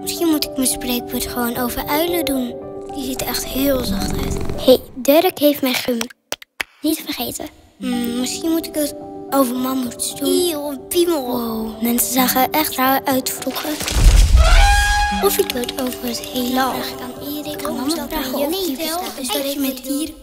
Misschien moet ik mijn spreekwoord gewoon over uilen doen. Die ziet er echt heel zacht uit. Hé, hey, Dirk heeft mijn gum. Niet vergeten. Hmm, misschien moet ik het over mammoets doen. Eeuw, piemel. Mensen zagen echt raar uit vroeger. Of ik het over het heelal. Ik kan Erik, mammoet vragen of die bestaat. dat je met dieren.